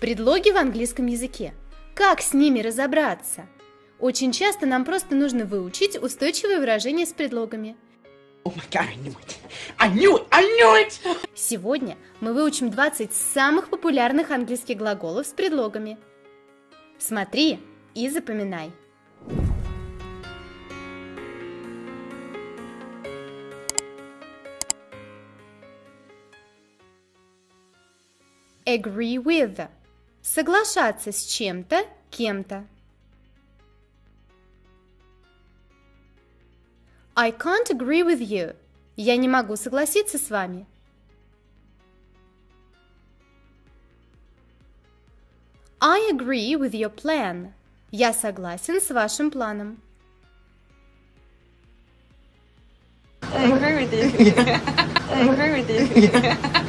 Предлоги в английском языке. Как с ними разобраться? Очень часто нам просто нужно выучить устойчивые выражения с предлогами. Oh my God, I knew it. I knew it. I knew it. Сегодня мы выучим 20 самых популярных английских глаголов с предлогами. Смотри и запоминай. Agree with – соглашаться с чем-то, кем-то. I can't agree with you. Я не могу согласиться с вами. I agree with your plan. Я согласен с вашим планом. I agree with you. I agree with you.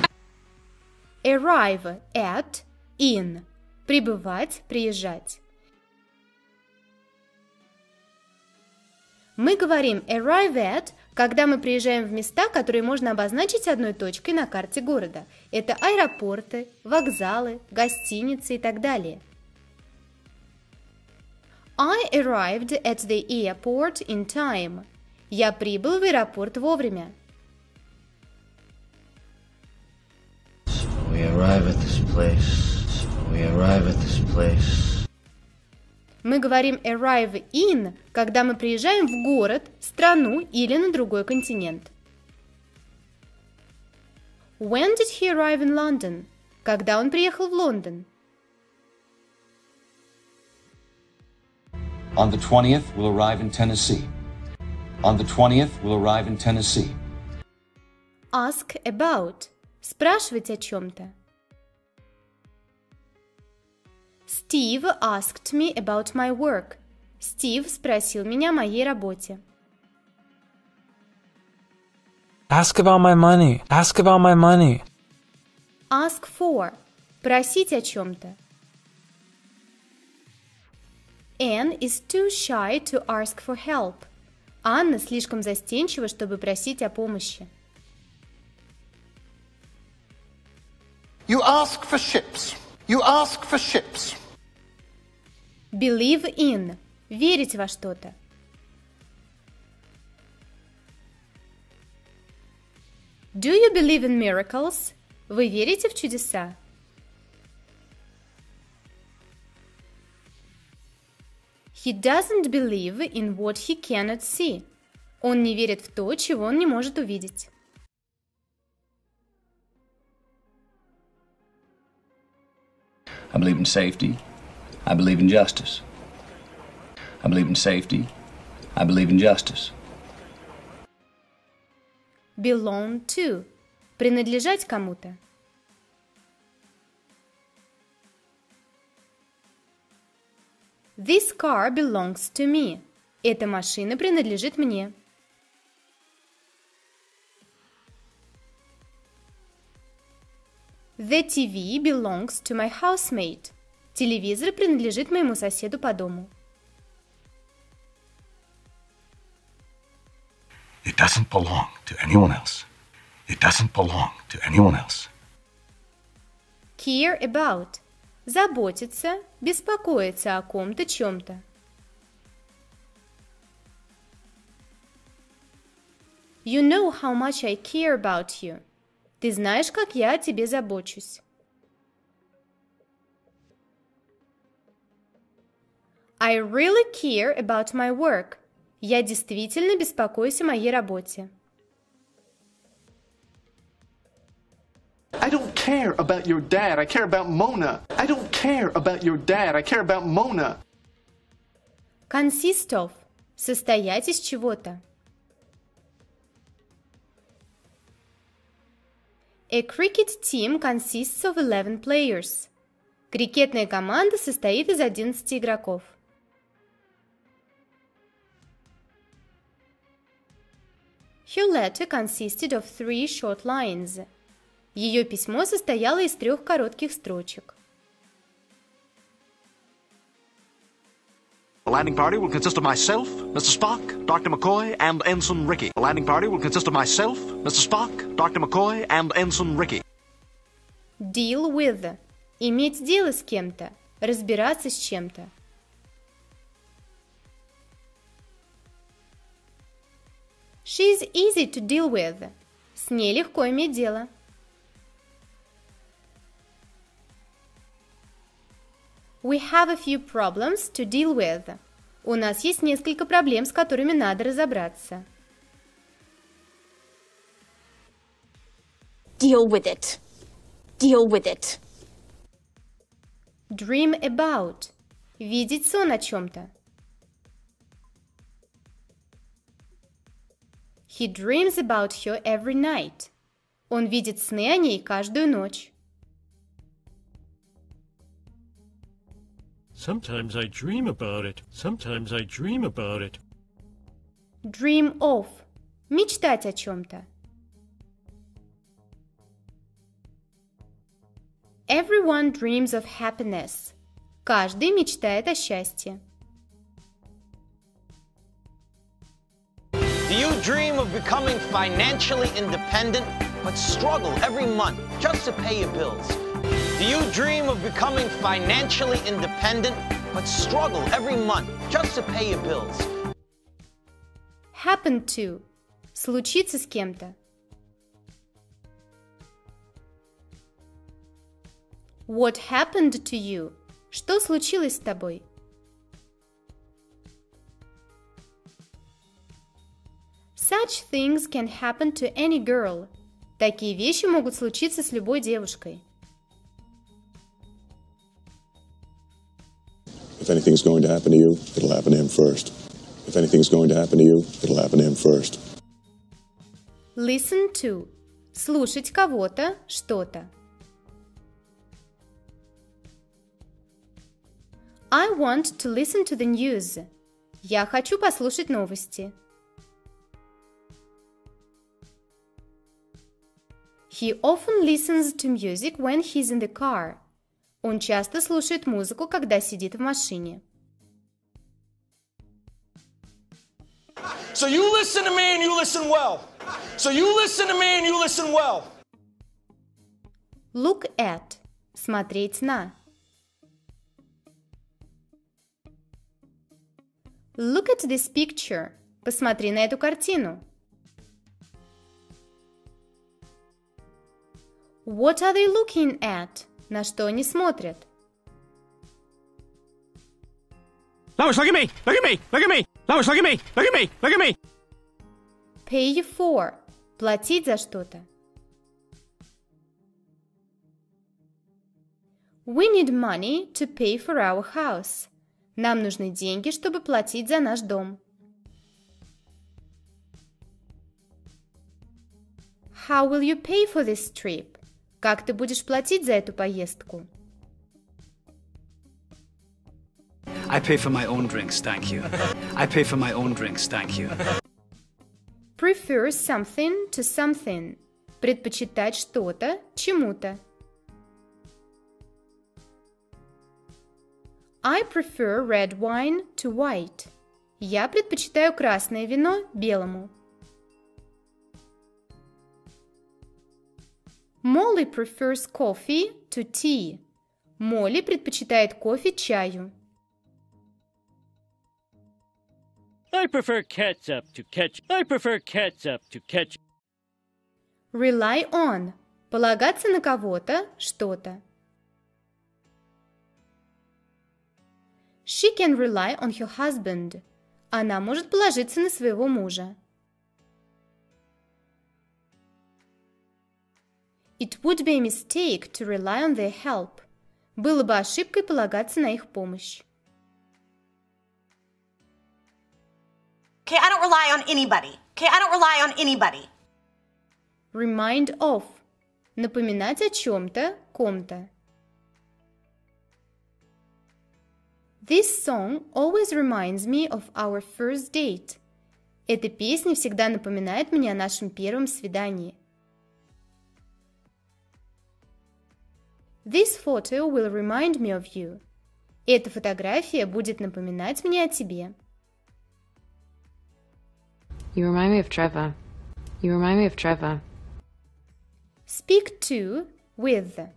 Arrive at, in. Прибывать, приезжать. Мы говорим arrive at, когда мы приезжаем в места, которые можно обозначить одной точкой на карте города. Это аэропорты, вокзалы, гостиницы и так далее. I arrived at the airport in time. Я прибыл в аэропорт вовремя. We arrive at this place. We arrive at this place. Мы говорим arrive in, когда мы приезжаем в город, страну или на другой континент. When did he arrive in London? Когда он приехал в Лондон? On the 20th, we'll arrive in Tennessee. On the 20th, we'll arrive in Tennessee. Ask about. Спрашивать о чем-то. Steve asked me about my work. Стив спросил меня о моей работе. Ask about my money. Ask about my money. Ask for. Просить о чем-то. Anne is too shy to ask for help. Анна слишком застенчива, чтобы просить о помощи. You ask for ships. You ask for ships. Believe in – верить во что-то. Do you believe in miracles? Вы верите в чудеса? He doesn't believe in what he cannot see. Он не верит в то, чего он не может увидеть. I believe in safety. I believe in justice. I believe in safety. I believe in justice. Belong to. Принадлежать кому-то. This car belongs to me. Эта машина принадлежит мне. The TV belongs to my housemate. Телевизор принадлежит моему соседу по дому. It doesn't belong to anyone else. It doesn't belong to anyone else. Care about. Заботиться, беспокоиться о ком-то, чем-то. You know how much I care about you. Ты знаешь, как я о тебе забочусь. I really care about my work. Я действительно беспокоюсь о моей работе. I don't care about your dad. I care about Mona. I don't care about your dad. I care about Mona. Consist of – состоять из чего-то. A cricket team consists of 11 players. Крикетная команда состоит из 11 игроков. Her consisted of three short lines. Ее письмо состояло из трех коротких строчек. The landing party will consist of myself, Mr. Spock, Dr. McCoy, and Ensign Ricky. The landing party will consist of myself, Mr. Spock, Dr. McCoy, and Ensign Ricky. Deal with Иметь дело с кем-то, разбираться с чем-то. She's easy to deal with. С ней легко иметь дело. We have a few problems to deal with. У нас есть несколько проблем, с которыми надо разобраться. Deal with it. Deal with it. Dream about. Видеть сон о чем-то. He dreams about her every night. Он видит сны о ней каждую ночь. Sometimes I dream about it. Sometimes I dream about it. Dream of. Мечтать о чем-то. Everyone dreams of happiness. Каждый мечтает о счастье. Do you dream of becoming financially independent, but struggle every month just to pay your bills? Do you dream of becoming financially independent, but struggle every month just to pay your bills? Happen to. Случиться с кем-то. What happened to you? Что случилось с тобой? Such things can happen to any girl. Такие вещи могут случиться с любой девушкой. If anything's going to happen to you, it'll happen to him first. If anything's going to happen to you, it'll happen to him first. Listen to. Слушать кого-то, что-то. I want to listen to the news. Я хочу послушать новости. He often listens to music when he's in the car. Он часто слушает музыку, когда сидит в машине. So you listen to me and you listen well. So you listen to me and you listen well. Look at. Смотреть на. Look at this picture. Посмотри на эту картину. What are they looking at? На что они смотрят? Lois, look at me! Look at me! Look at me! Lois, look at me! Look at me! Look at me! Pay for. Платить за что-то. We need money to pay for our house. Нам нужны деньги, чтобы платить за наш дом. How will you pay for this trip? Как ты будешь платить за эту поездку? I pay for my own drinks, thank you. I pay for my own drinks, thank you. Prefer something to something. Предпочитать что-то чему-то. I prefer red wine to white. Я предпочитаю красное вино белому. Molly prefers coffee to tea. Молли предпочитает кофе чаю. I prefer ketchup to ketchup. I prefer ketchup to ketchup. Rely on. Полагаться на кого-то, что-то. She can rely on her husband. Она может положиться на своего мужа. Would be a mistake to rely on their help. Было бы ошибкой полагаться на их помощь. Okay, I don't rely on anybody. Okay, I don't rely on anybody. Remind of. Напоминать о чем-то, ком-то. This song always reminds me of our first date. Эта песня всегда напоминает мне о нашем первом свидании. This photo will remind me of you. Эта фотография будет напоминать мне о тебе. You remind me of Trevor. You remind me of Trevor. Speak to with.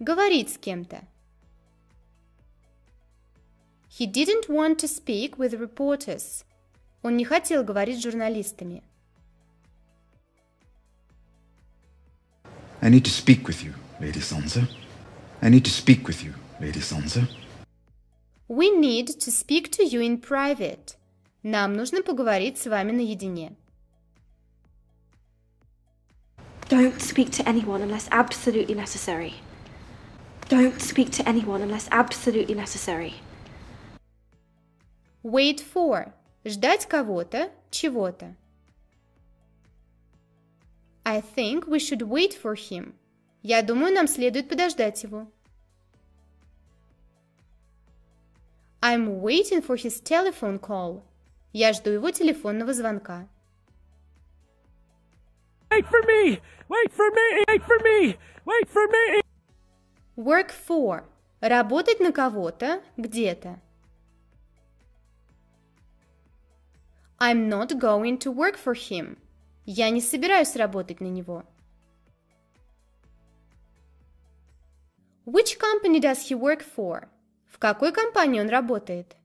Говорить с кем-то. He didn't want to speak with reporters. Он не хотел говорить с журналистами. I need to speak with you, Lady Sansa. I need to speak with you, Lady Sansa. We need to speak to you in private. Нам нужно поговорить с вами наедине. Don't speak to anyone unless absolutely necessary. Don't speak to anyone unless absolutely necessary. Wait for. Ждать кого-то, чего-то. I think we should wait for him. Я думаю, нам следует подождать его. I'm waiting for his telephone call. Я жду его телефонного звонка. Wait for me! Wait for me! Wait for me! Wait for me! Work for. Работать на кого-то, где-то. I'm not going to work for him. Я не собираюсь работать на него. Which company does he work for? В какой компании он работает?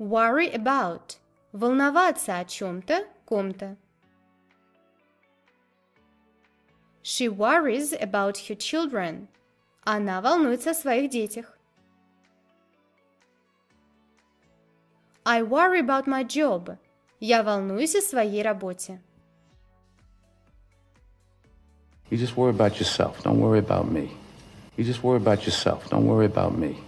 Worry about. Волноваться о чем-то, ком-то. She worries about her children. Она волнуется о своих детях. I worry about my job. Я волнуюсь о своей работе. You just worry about yourself. Don't worry about me. You just worry about yourself. Don't worry about me.